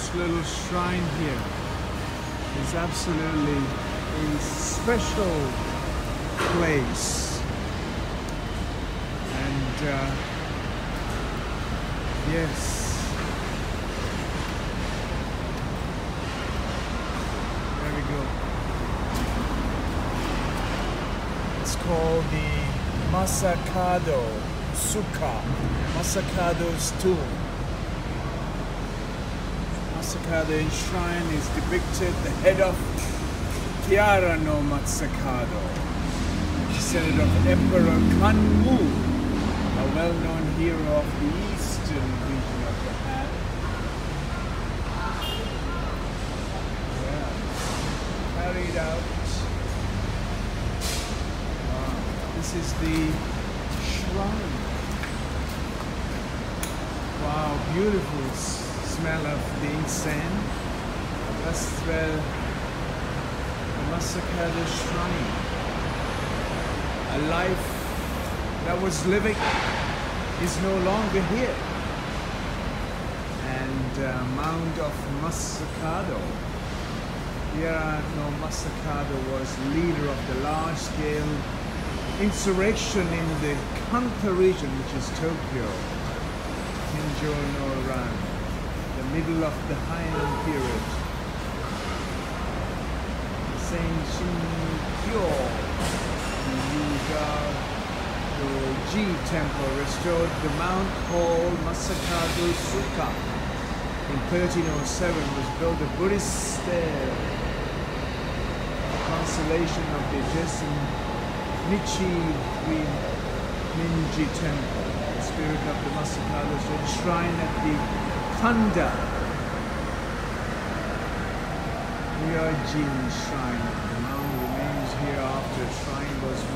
this little shrine here is absolutely a special place. And uh, yes, there we go. It's called the Masakado Zuka, Masakado's tomb. Masakado shrine is depicted the head of Taira no Masakado, descendant of Emperor Kanmu, a well-known hero of the eastern region of Japan. Yeah. Carried out. Wow. This is the shrine. Wow, beautiful smell of the incense. That's where the Masakada shrine. A life that was living is no longer here. And uh, Mount of Masakado. Taira no Masakado was leader of the large-scale insurrection in the Kanto region, which is Tokyo. Kinjo no Ran, the middle of the Heian period. Saint Shinkyo, the Yuga Doji temple restored the Mount called Masakado Zuka. In 1307 was built a Buddhist stair, a constellation of the Jessen Nichi Minji temple. The spirit of the Masakado is enshrined at the Kanda Myojin shrine. The mound remains here after shrine was.